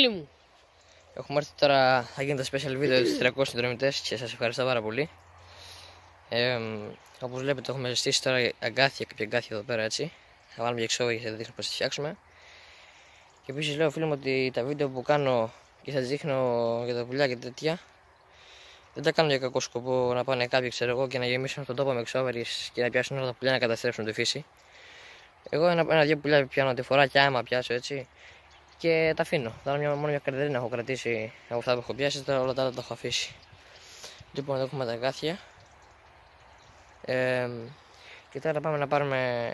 φίλοι μου. Έχουμε έρθει τώρα, θα γίνει το special βίντεο στους 300 συνδρομητές και σας ευχαριστώ πάρα πολύ. Ε, όπως βλέπετε έχουμε ζεστήσει τώρα αγκάθια, κάποια αγκάθια εδώ πέρα έτσι. Θα βάλουμε και εξώβια και θα δείχνω πώς θα φτιάξουμε. Και επίσης λέω φίλοι μου ότι τα βίντεο που κάνω και θα δείχνω για τα πουλιά και τέτοια δεν τα κάνω για κακό σκοπό να πάνε κάποιοι ξέρω εγώ και να γεμίσουν τον τόπο με εξώβερες και να πιάσουν όλα τα πουλιά να καταστρέψουν τη φύση. Εγώ ένα, ένα δύο πουλιά πιάνω τη φορά και άμα πιάσω έτσι και τα αφήνω. Τώρα μια, μόνο μια καρδερίνα έχω κρατήσει από αυτά που έχω πιάσει, τώρα όλα τα άλλα τα έχω αφήσει. Λοιπόν, εδώ έχουμε τα αγκάθια. Ε, και τώρα πάμε να πάρουμε.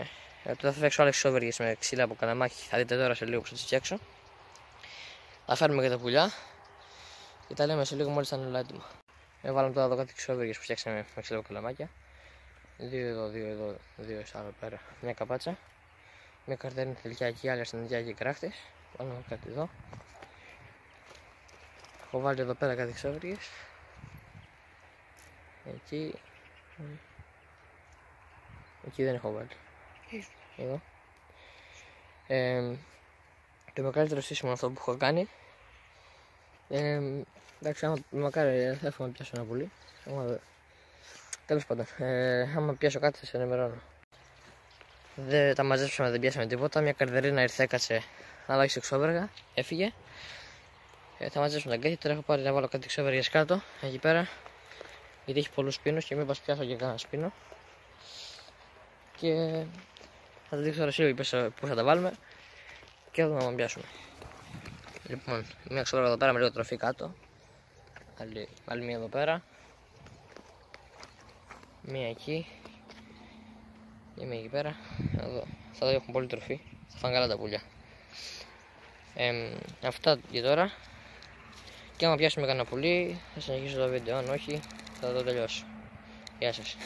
Ε, τώρα θα φτιάξω άλλες ξόβεργε με ξύλα από καναμάκι. Θα δείτε τώρα σε λίγο που θα τις φτιάξω. Θα φέρουμε και τα πουλιά και τα λέμε σε λίγο μόλις θα είναι όλα έτοιμα. Ε, βάλαμε τώρα εδώ κάτι ξόβεργε που φτιάξαμε με ξύλα από καλαμάκια. Δύο εδώ, δύο εδώ, δύο άλλο πέρα. Μια καπάτσα. Μια καρδέρνη τελικά εκεί, άλλη ασθενεία και κράχτε. Βάλαμε κάτι εδώ. Έχω βάλει εδώ πέρα κάτι ξόβριες. Εκεί. Εκεί δεν έχω βάλει. Εδώ. Ε, το μεγαλύτερο σύστημα αυτό που έχω κάνει. Ε, εντάξει, άμα μακάρι θα έρθω να πιάσω ένα πουλί. Τέλος πάντων, ε, άμα πιάσω κάτι θα σε ενημερώνω. Δεν τα μαζέψαμε, δεν πιάσαμε τίποτα. Μια καρδερίνα ήρθε, έκατσε αλλάξει εξώβεργα, έφυγε. Ε, θα μαζέψουμε τα γκάθια. Τώρα έχω πάρει να βάλω κάτι εξώβεργες κάτω, εκεί πέρα. Γιατί έχει πολλούς πίνου και μην πιάσω και κανένα σπίνο. Και θα τα δείξω τώρα σίγουρα πού θα τα βάλουμε και θα δούμε να πιάσουμε. Λοιπόν, μια εξώβεργα εδώ πέρα με λίγο τροφή κάτω. Άλλη, άλλη μία εδώ πέρα. Μία εκεί. Και μία εκεί πέρα. Εδώ. Θα δω έχουν πολύ τροφή. Θα φάνε καλά τα πουλιά. Ε, αυτά για τώρα. Και άμα πιάσουμε κανένα πουλί θα συνεχίσω το βίντεο. Αν όχι θα το τελειώσω. Γεια σας.